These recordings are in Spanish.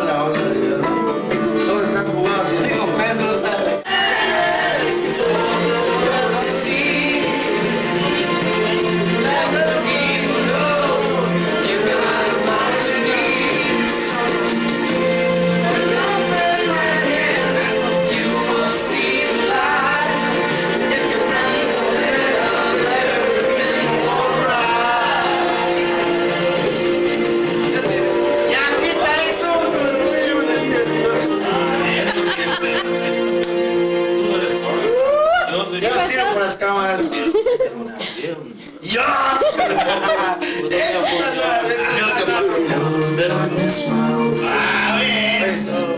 around Ah, eso.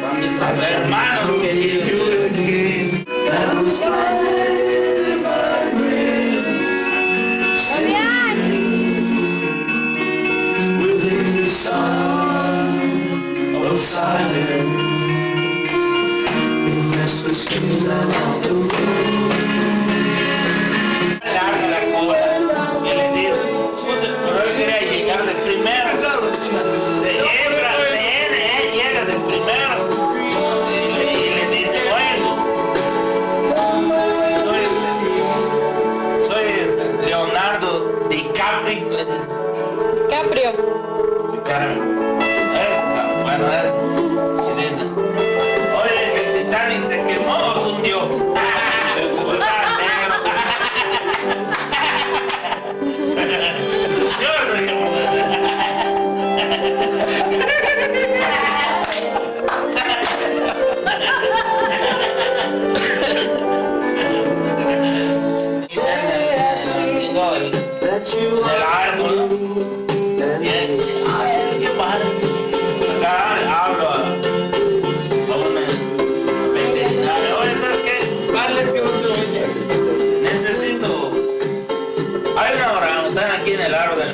Para mis hermanos queridos. Llegar de primero. Se entra, se entra, eh, llega de primero. Y le, y le dice, oye, soy, soy este, Leonardo DiCaprio. Le dice, Caprio. Es, bueno, es.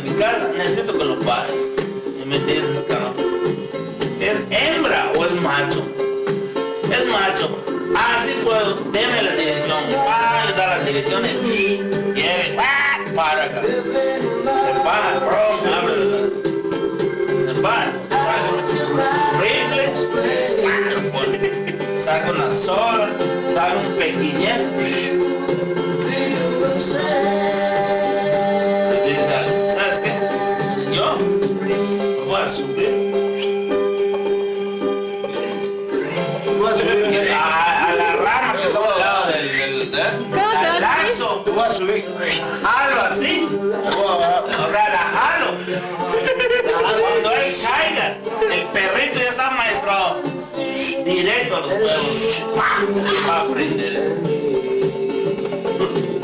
Mi casa. Necesito que lo pares. Y me dices, cabrón. ¿Es hembra o es macho? Es macho. Ah, sí puedo. Deme la dirección. Ah, las direcciones. Llega. Ah, para acá. Se para. Bro, abre. Se para. Saca un rifle. ah. Saca una sola. Saca un pequeñez. Voy a subir a, a la rama que está al lado del, del, del- ¿Cómo se al va a lazo. Te voy a subir. Jalo así. O sea, la jalo. Cuando él caiga, el perrito ya está maestrado. Directo a los huevos. Se va a prender.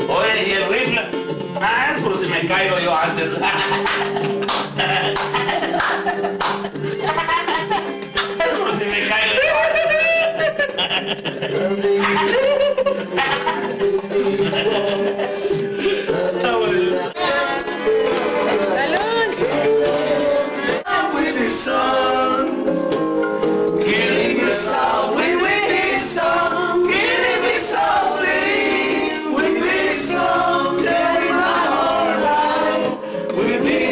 Oye, ¿y el rifle? Ah, es por si me caigo yo antes. with it.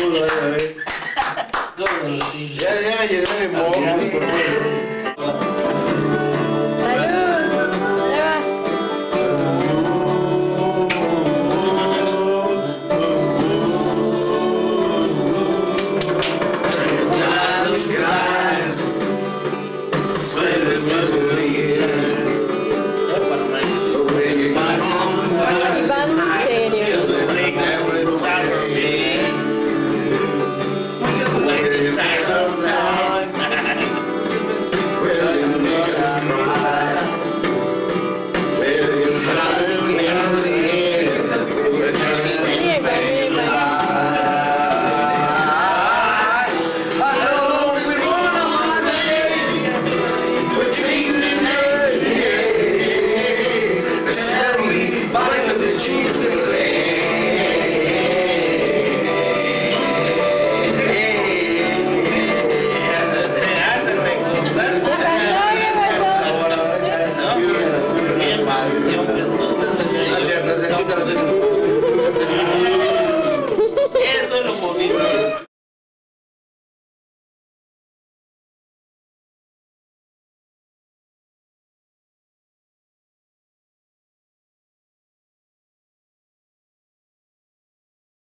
Ya, ya me llené de mocos, pero